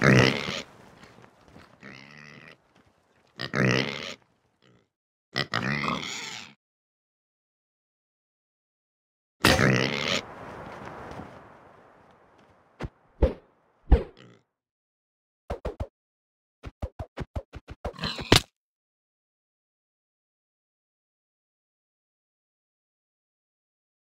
Grrrr.